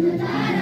Attention,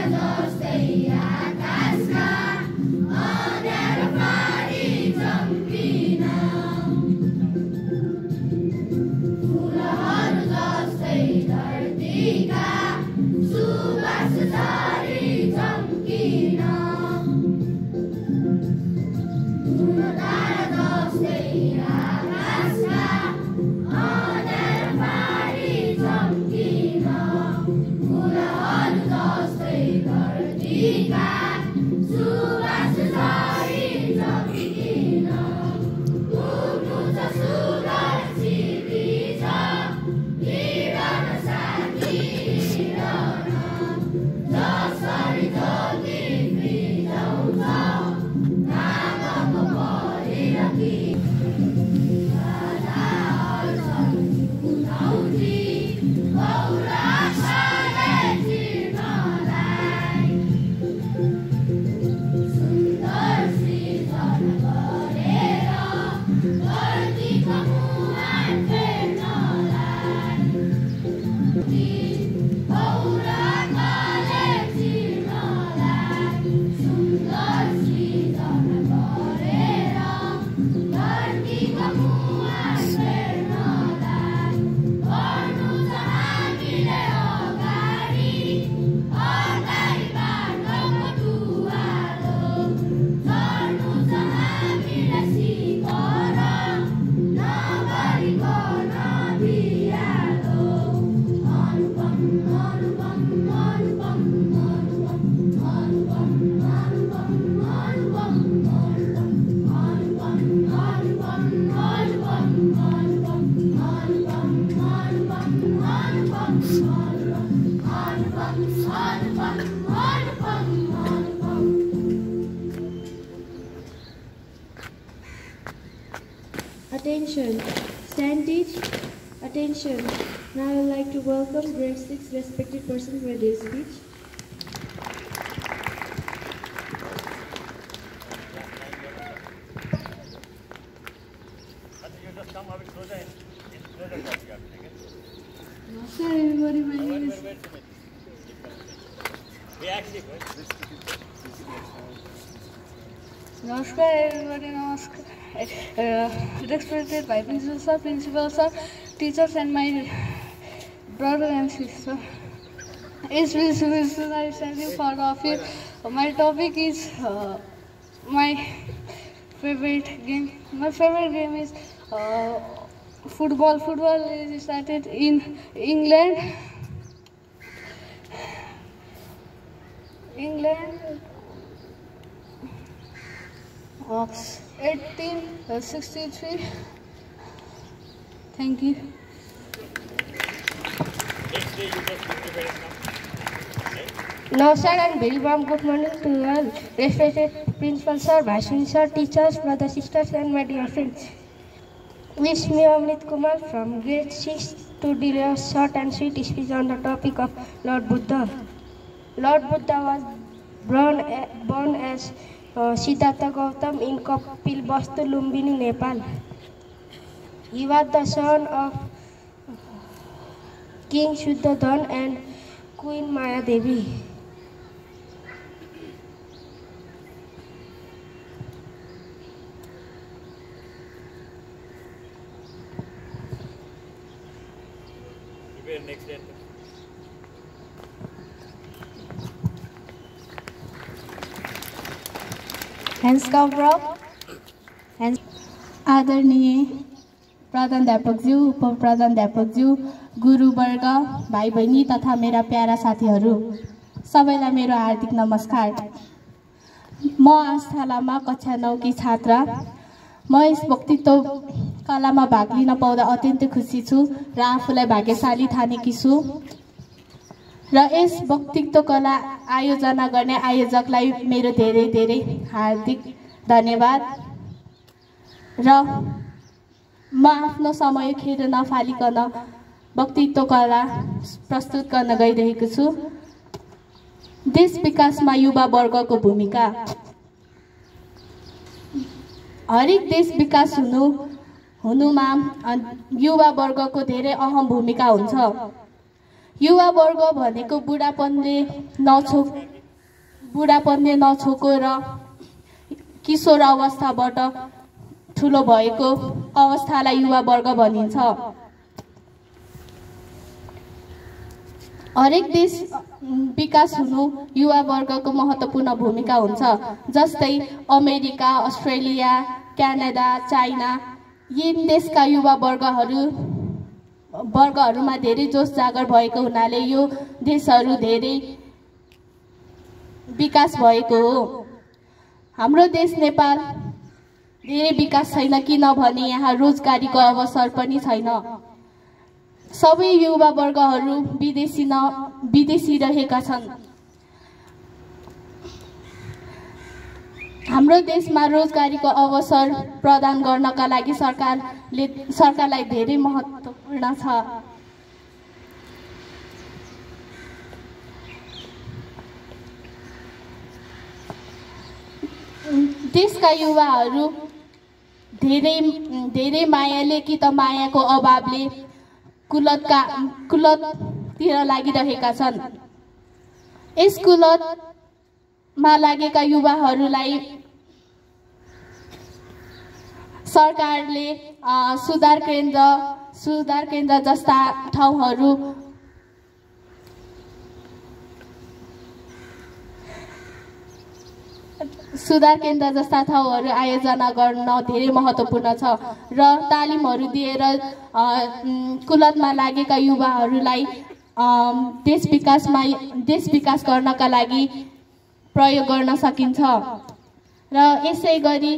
grade 6 respected person for their speech. Everybody, my name is Namaskar everybody, namaskar. Uh, respected by principal sir, principal sir, teachers and my brother and sister. Yes, principal sir, I thank you for the office. My topic is uh, my favorite game. My favorite game is uh, football. Football is started in England. England uh, 1863. Thank you. Namaskar and very warm good morning to all respected principal sir, vice principal, teachers, brothers, sisters, and my dear friends. It's me Amrit Kumar from grade 6 to deliver short and sweet speech on the topic of Lord Buddha. Lord Buddha was born, born as uh, Siddhartha Gautam in Kapil Vastu, Lumbini, Nepal. He was the son of King Shuddhadhan and Queen Maya Devi. next day. Hands come up. Hands. आदरणीय प्रधानध्यापकज्यू उप प्रधानध्यापकज्यू गुरुवर्ग भाइ बहिनी तथा मेरा प्यारा साथीहरू सबैलाई मेरो हार्दिक नमस्कार। म आस्था लामा कक्षा नौकी छात्रा। म यस वक्तित्व कलामा भाग लिन पाउँदा अत्यन्तै खुसी छु र आफूलाई भाग्यशाली ठानेकी छु। र यस वक्तित्व कला आयोजना गर्ने आयोजकलाई मेरो धेरै धेरै हार्दिक धन्यवाद। र म आफ्नो समय खेर नफालिकन वक्तित्व कला प्रस्तुत गर्न गइरहेको छु। देश विकासमा युवा वर्गको भूमिका। हरेक देश विकास हुनु हुनुमा युवा वर्गको धेरै अहम भूमिका हुन्छ। युवा वर्ग भनेको बुढापनले नछो बुढापनले नछोको र किशोर अवस्थाबाट ठुलो भएको अवस्थालाई युवा वर्ग भनिन्छ। हरेक देश विकास हुनु युवा वर्गको महत्त्वपूर्ण भूमिका हुन्छ। जस्तै अमेरिका अस्ट्रेलिया क्यानाडा चाइना यी देशका युवा वर्गहरू वर्गहरूमा धेरै जोस जागर भएको हुनाले यो देशहरू धेरै विकास भएको हो। हाम्रो देश नेपाल धेरै विकास छैन किनभने यहाँ रोजगारीको अवसर पनि छैन। सबै युवा वर्गहरू विदेशी न विदेशी रहेका छन्। हाम्रो देशमा रोजगारीको अवसर प्रदान गर्नका लागि सरकारले सरकारलाई धेरै महत्त्वपूर्ण छ। देशका युवाहरू धेरै धेरै मायाले कि त मायाको अभावले कुलतका कुलततिर लागिरहेका छन्। यस कुलतमा लागेका युवाहरूलाई सरकारले सुधार केन्द्र सुधार केन्द्र जस्ता ठाउँहरू सुधार केन्द्र जस्ता ठाउँहरू आयोजना गर्न धेरै महत्त्वपूर्ण छ र तालिमहरू दिएर कुलतमा लागेका युवाहरूलाई देश विकासमा देश विकास गर्नका लागि प्रयोग गर्न सकिन्छ। र यसै गरी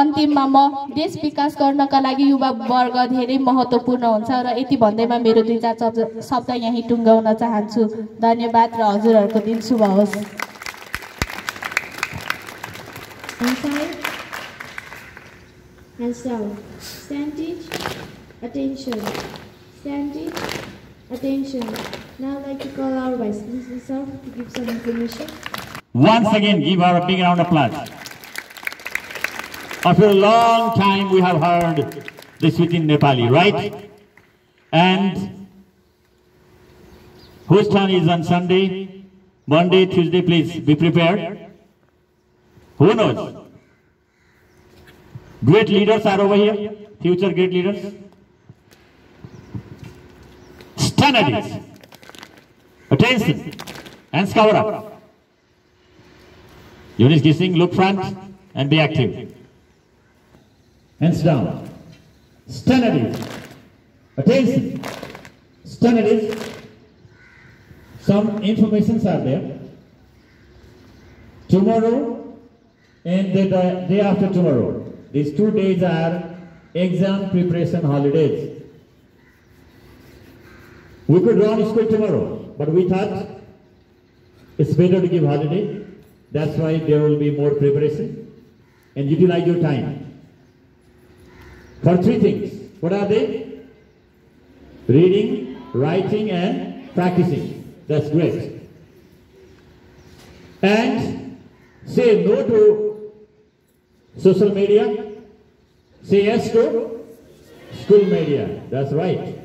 अन्तिममा म देश विकास गर्नका लागि युवा वर्ग धेरै महत्त्वपूर्ण हुन्छ र यति भन्दैमा मेरो दुई चार शब्द यहीँ टुङ्गाउन चाहन्छु। धन्यवाद र हजुरहरूको दिन शुभ होस्। Inside and down. Standage, attention. Standage, attention. Now I'd like to call our Vice Principal to give some information. Once again, give her a big round of applause. After a long time, we have heard the sweet in Nepali, right? And whose turn is on Sunday? Monday, Tuesday, please be prepared. Who knows? Great leaders are over here, future great leaders. Stand at ease. Attention. Hands cover up. Eunice Gissing, look front and be active. Hands down. Stand at ease. Attention. Stand at ease. Some informations are there. Tomorrow and the day after tomorrow. These two days are exam preparation holidays. We could run school tomorrow, but we thought it's better to give holiday. That's why there will be more preparation and utilize your time. For three things. What are they? Reading, writing, and practicing. That's great. And say no to social media. Say yes to school media. That's right.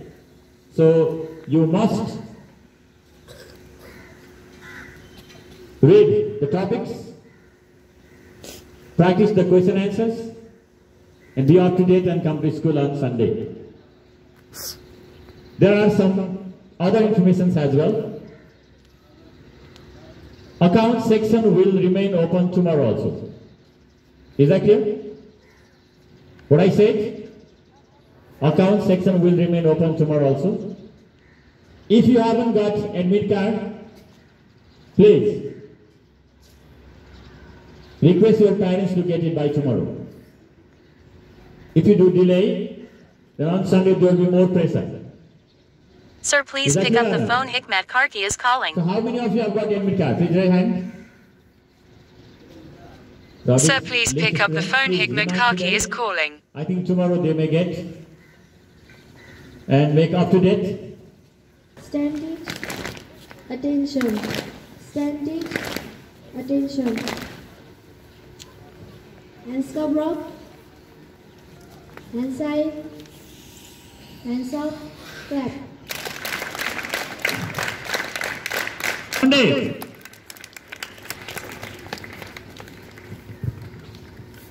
So you must read the topics, practice the question answers, and be up to date and come to school on Sunday. There are some other informations as well. Account section will remain open tomorrow also. Is that clear? What I said? Account section will remain open tomorrow also. If you haven't got admit card, please request your parents to get it by tomorrow. If you do delay, then on Sunday there will be more pressure. Sir, please pick up the phone. Hikmat Karki is calling. So how many of you have got admit card? Please raise your hand. Robin, Sir, please pick up the phone. Please Hikmat remind Karki them. is calling. I think tomorrow they may get and make up to date. Standing, attention. Standing, attention. Hands up, rock. Hands side. Hands up, clap. Pandit.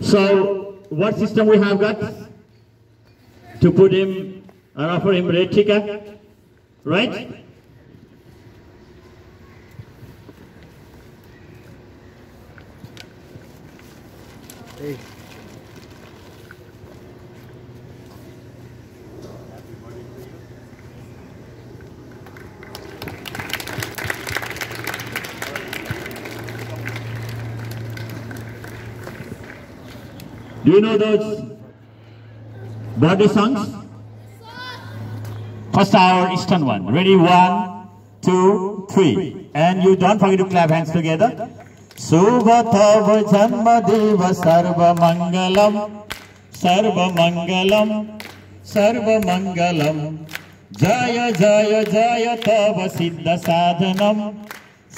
So, what system we have got? To put him and offer him red tikka, right? Do you know those birthday songs? First our Eastern one. Ready? One, two, three. And you don't forget to clap hands together. Suva Tava Janma Deva Sarva Mangalam Sarva Mangalam Sarvamangalam Sarvamangalam Jaya జయ జయ తవ Siddha Sadhanam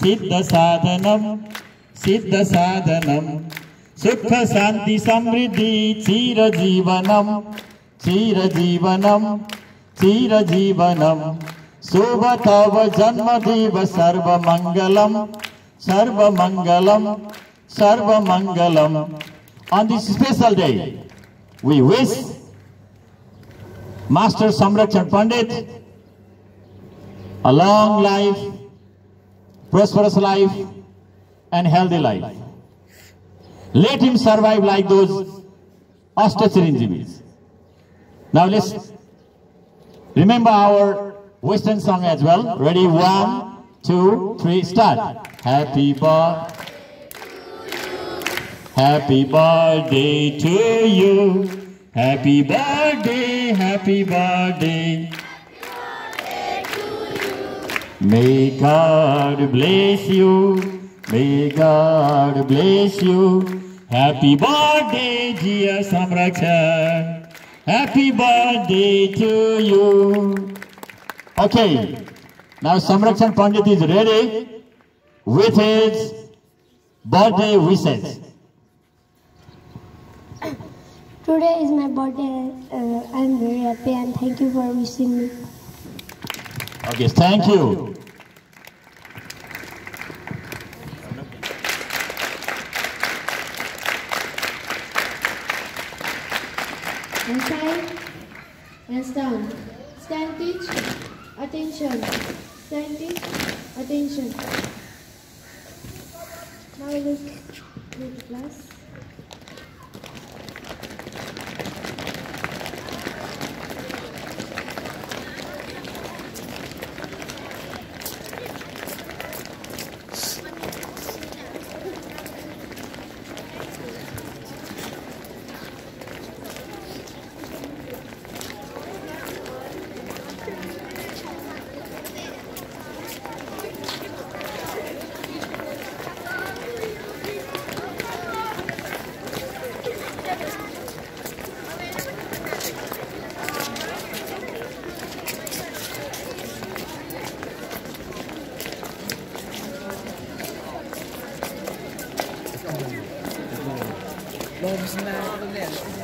Siddha Sadhanam Siddha Sadhanam सुख शांति समृद्धि चीर जीवनम चीर जीवनम चीर जीवनम शुभ तव जन्म देव सर्व मंगलम सर्व मंगलम सर्व मंगलम on this special day we wish master Sanrakshan Pandit a long life prosperous life and healthy life let him survive like those Ashtachiranjeevis. Now let's remember our Western song as well. Ready? One, two, three, start. Happy birthday. Happy birthday to you. Happy birthday, happy birthday. May God bless you. May God bless you. Happy birthday, dear Samrakshan. Happy birthday to you. Okay, now Samrakshan Pandit is ready with his birthday wishes. Today is my birthday. Uh, I'm very happy and thank you for wishing me. Okay, thank you. And side and stand. Stand teach. Attention. Stand teach. Attention. Now look look class. Lobos na ulit.